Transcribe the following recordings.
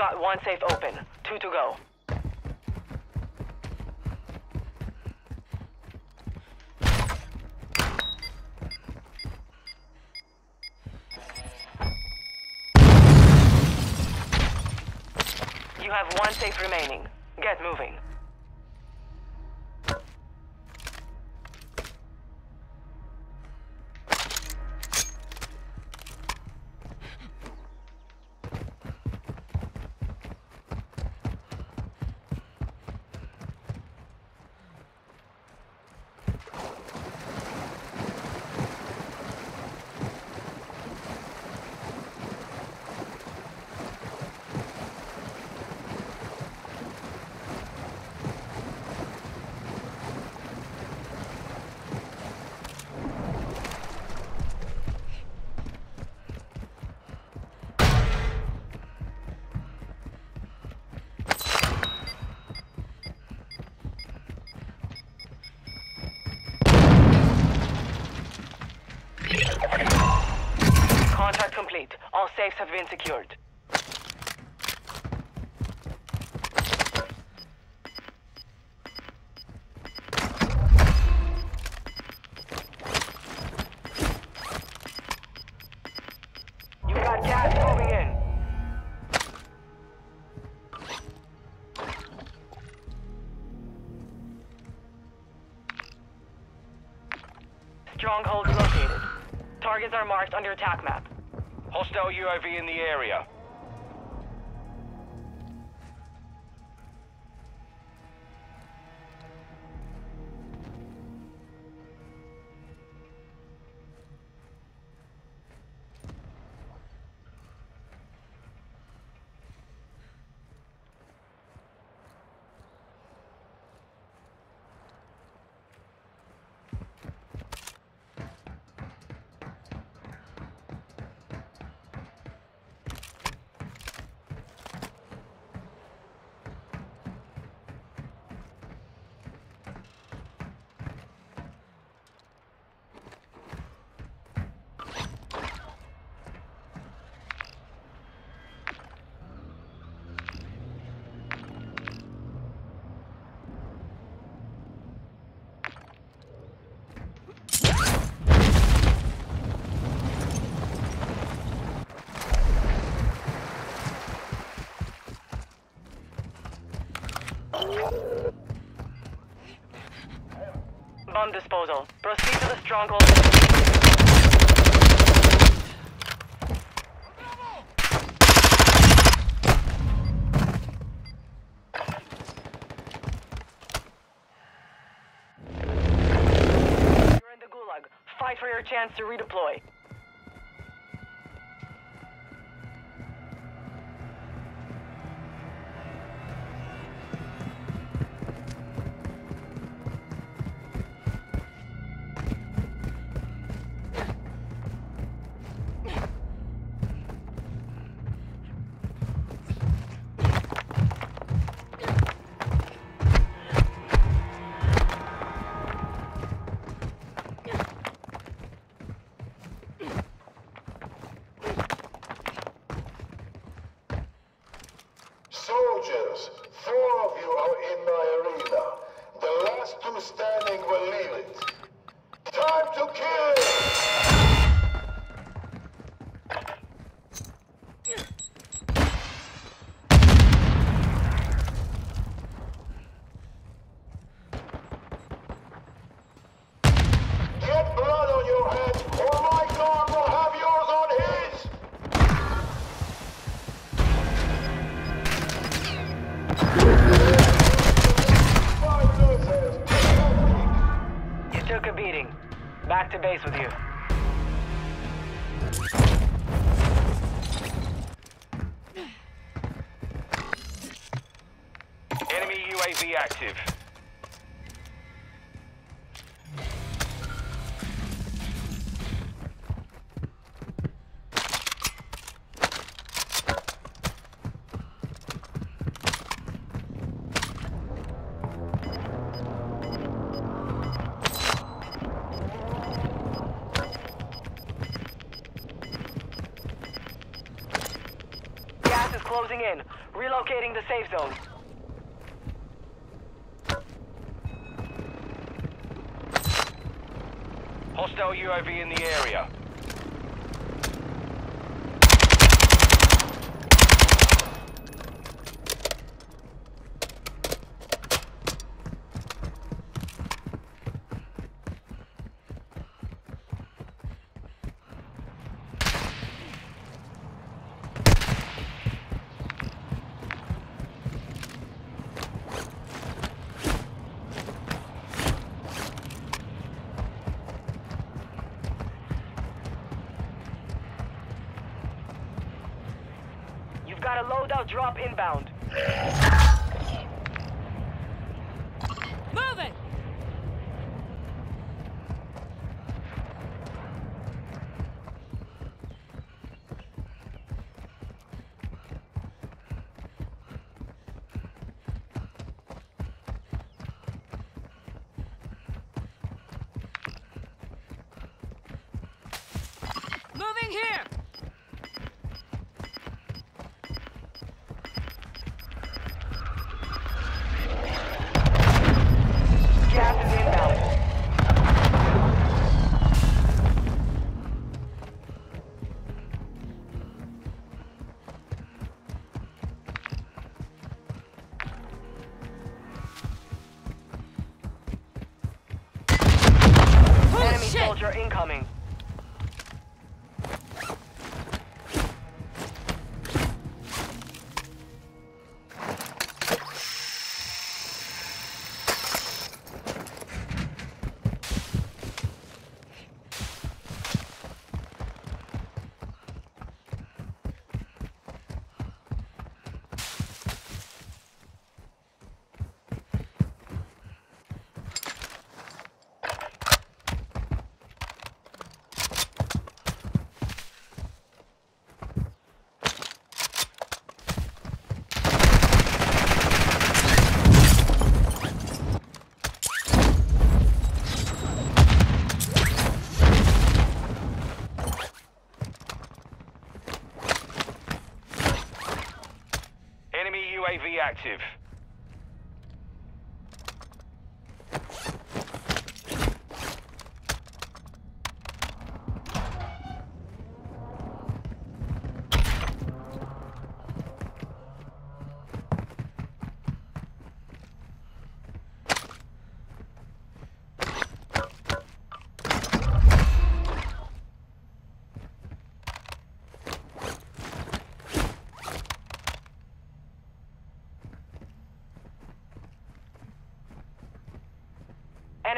got one safe open. Two to go. You have one safe remaining. Get moving. Safes have been secured. You got gas moving in. Strongholds located. Targets are marked on your attack map. Hostile UAV in the area. Bomb disposal. Proceed to the stronghold. You're in the gulag. Fight for your chance to redeploy. Last Beating. Back to base with you. Enemy UAV active. Closing in. Relocating the safe zone. Hostile UAV in the area. A loadout drop inbound. Moving! Moving here! Active.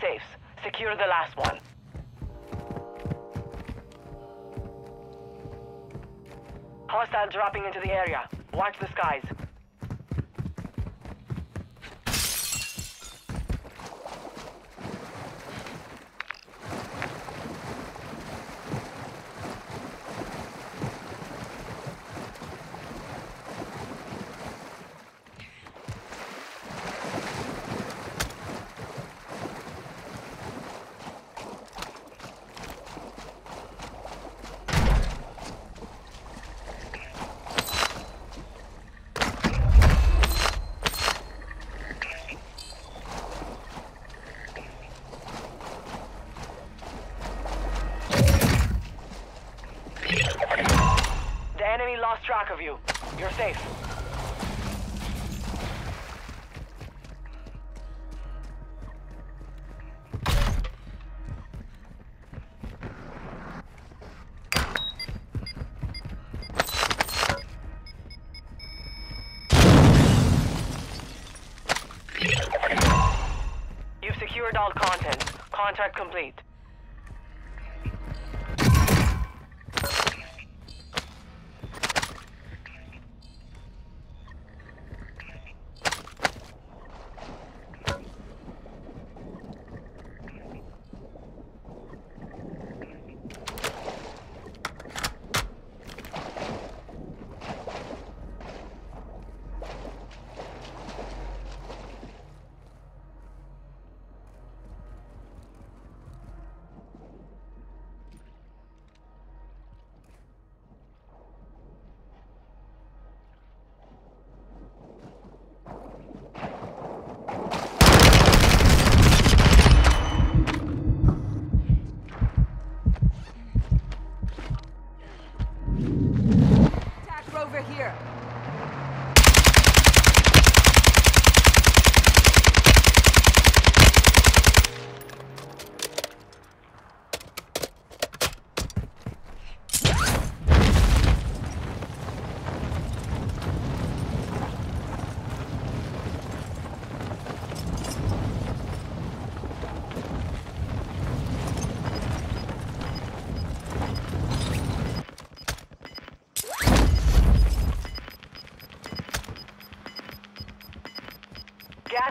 Safes. Secure the last one. Hostile dropping into the area. Watch the skies. Track of you. You're safe. You've secured all complete.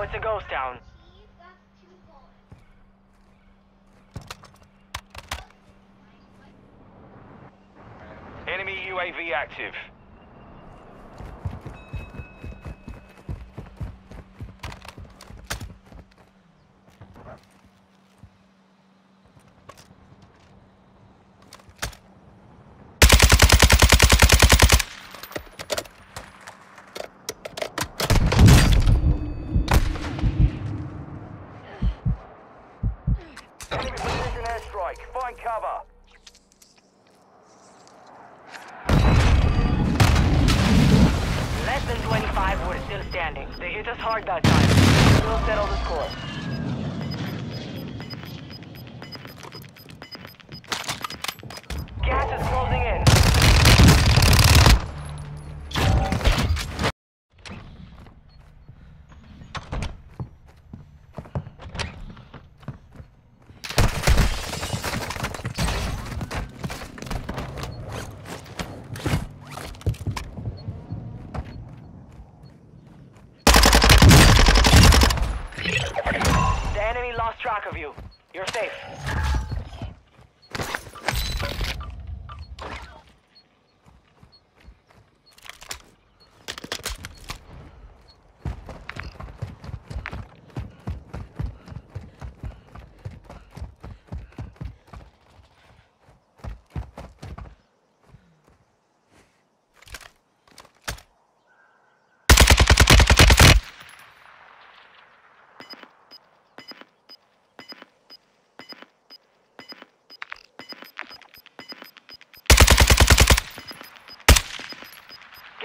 Now it's a ghost town. Enemy UAV active. Enemy precision airstrike. Find cover. still standing. They hit us hard that time. We'll settle the score. Gas is closing in. The enemy lost track of you. You're safe.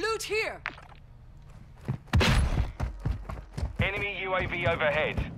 Loot here! Enemy UAV overhead.